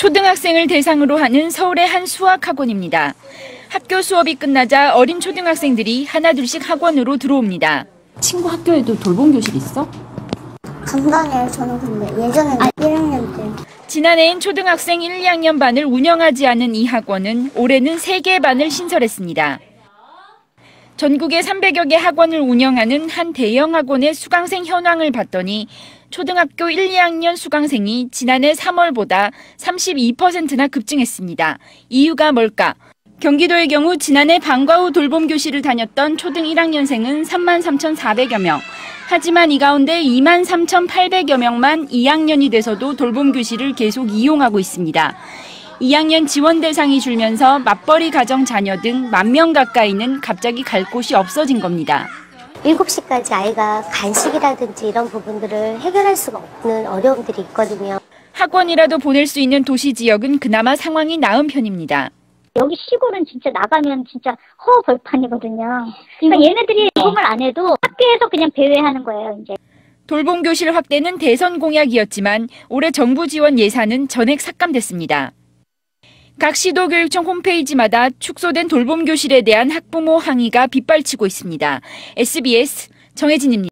초등학생을 대상으로 하는 서울의 한 수학학원입니다. 학교 수업이 끝나자 어린 초등학생들이 하나둘씩 학원으로 들어옵니다. 친구 학교에도 돌봄 교실 있어? 간단해요. 저는 근데 예전에는 1학년 때 지난해엔 초등학생 1, 2학년 반을 운영하지 않은 이 학원은 올해는 3개 반을 신설했습니다. 전국에 300여 개 학원을 운영하는 한 대형 학원의 수강생 현황을 봤더니 초등학교 1, 2학년 수강생이 지난해 3월보다 32%나 급증했습니다. 이유가 뭘까? 경기도의 경우 지난해 방과 후 돌봄 교실을 다녔던 초등 1학년생은 33,400여 명. 하지만 이 가운데 23,800여 명만 2학년이 돼서도 돌봄 교실을 계속 이용하고 있습니다. 2학년 지원 대상이 줄면서 맞벌이 가정 자녀 등 만 명 가까이는 갑자기 갈 곳이 없어진 겁니다. 7시까지 아이가 간식이라든지 이런 부분들을 해결할 수가 없는 어려움들이 있거든요. 학원이라도 보낼 수 있는 도시 지역은 그나마 상황이 나은 편입니다. 여기 시골은 진짜 나가면 진짜 허벌판이거든요. 그러니까 얘네들이 돌봄을 안 해도 학교에서 그냥 배회하는 거예요, 이제. 돌봄 교실 확대는 대선 공약이었지만 올해 정부 지원 예산은 전액 삭감됐습니다. 각 시도교육청 홈페이지마다 축소된 돌봄 교실에 대한 학부모 항의가 빗발치고 있습니다. SBS 정혜진입니다.